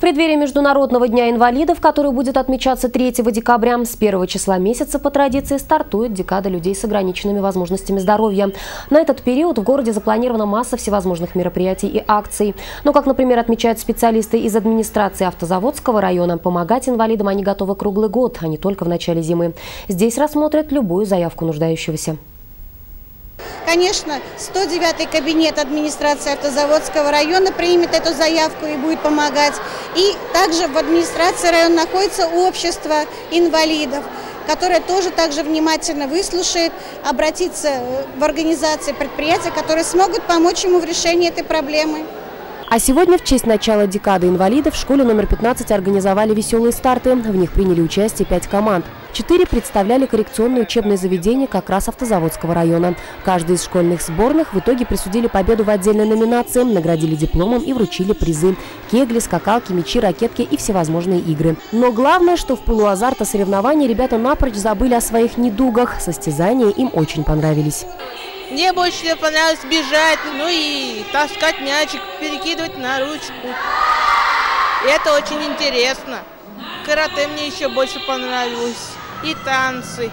В преддверии Международного дня инвалидов, который будет отмечаться 3 декабря, с 1 числа месяца по традиции стартует декада людей с ограниченными возможностями здоровья. На этот период в городе запланирована масса всевозможных мероприятий и акций. Но, как, например, отмечают специалисты из администрации Автозаводского района, помогать инвалидам они готовы круглый год, а не только в начале зимы. Здесь рассмотрят любую заявку нуждающегося. Конечно, 109-й кабинет администрации Автозаводского района примет эту заявку и будет помогать. И также в администрации района находится общество инвалидов которое тоже также внимательно выслушает, обратится в организации предприятия, которые смогут помочь ему в решении этой проблемы. А сегодня в честь начала декады инвалидов в школе номер 15 организовали веселые старты. В них приняли участие пять команд. Четыре представляли коррекционные учебные заведения как раз автозаводского района. Каждый из школьных сборных в итоге присудили победу в отдельной номинации, наградили дипломом и вручили призы. Кегли, скакалки, мячи, ракетки и всевозможные игры. Но главное, что в полуазарта соревнований ребята напрочь забыли о своих недугах. Состязания им очень понравились. Мне больше всего понравилось бежать, ну и таскать мячик, перекидывать на ручку. Это очень интересно. Карате мне еще больше понравилось. И танцы.